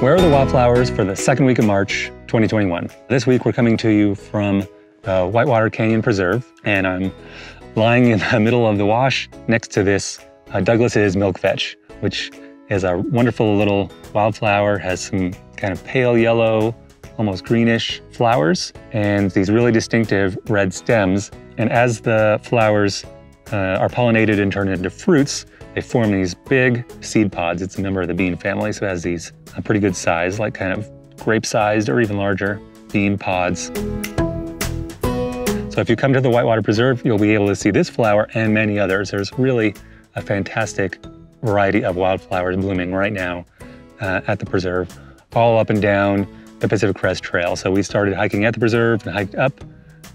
Where are the wildflowers for the second week of March 2021? This week we're coming to you from the Whitewater Canyon Preserve, and I'm lying in the middle of the wash next to this uh, Douglas's milk vetch, which is a wonderful little wildflower, has some kind of pale yellow, almost greenish flowers, and these really distinctive red stems. And as the flowers uh, are pollinated and turned into fruits, they form these big seed pods. It's a member of the bean family, so it has these a pretty good size, like kind of grape-sized or even larger bean pods. So if you come to the Whitewater Preserve, you'll be able to see this flower and many others. There's really a fantastic variety of wildflowers blooming right now uh, at the preserve, all up and down the Pacific Crest Trail. So we started hiking at the preserve and hiked up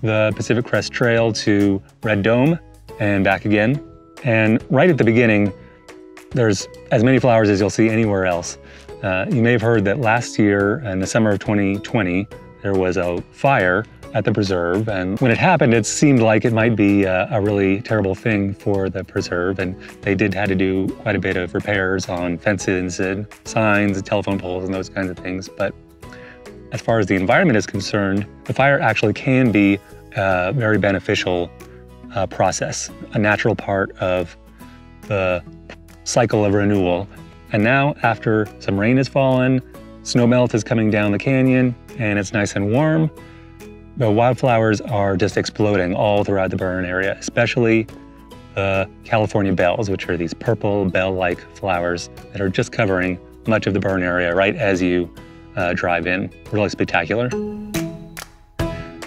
the Pacific Crest Trail to Red Dome and back again. And right at the beginning, there's as many flowers as you'll see anywhere else. Uh, you may have heard that last year in the summer of 2020, there was a fire at the preserve. And when it happened, it seemed like it might be a, a, really terrible thing for the preserve. And they did had to do quite a bit of repairs on fences and signs and telephone poles and those kinds of things. But as far as the environment is concerned, the fire actually can be a very beneficial uh, process, a natural part of the cycle of renewal. And now, after some rain has fallen, snow melt is coming down the canyon, and it's nice and warm, the wildflowers are just exploding all throughout the burn area, especially the California bells, which are these purple bell-like flowers that are just covering much of the burn area right as you uh, drive in. Really spectacular.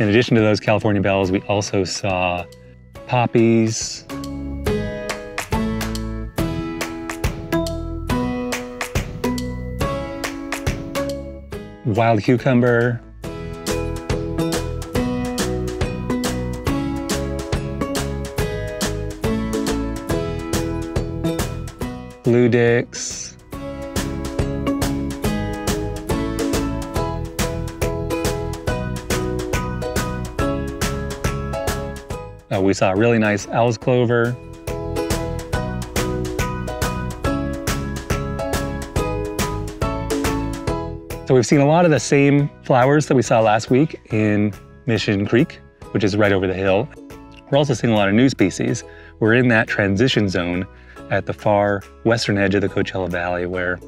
In addition to those California bells, we also saw poppies, wild cucumber, blue dicks, uh, we saw a really nice owl's clover, So we've seen a lot of the same flowers that we saw last week in Mission Creek, which is right over the hill. We're also seeing a lot of new species. We're in that transition zone at the far western edge of the Coachella Valley where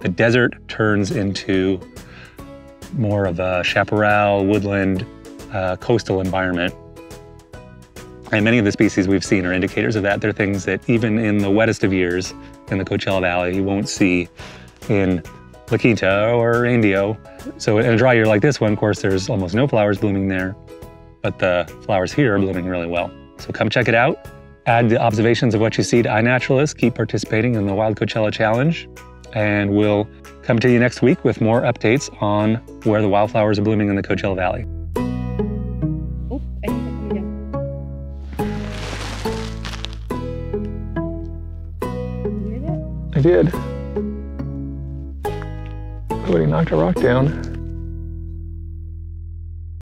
the desert turns into more of a chaparral, woodland, uh, coastal environment. And many of the species we've seen are indicators of that. They're things that even in the wettest of years in the Coachella Valley, you won't see in La Quinta or Indio. So in a dry year like this one, of course, there's almost no flowers blooming there, but the flowers here are blooming really well. So come check it out. Add the observations of what you see to iNaturalist. Keep participating in the Wild Coachella Challenge. And we'll come to you next week with more updates on where the wildflowers are blooming in the Coachella Valley. I did. Somebody knocked a rock down.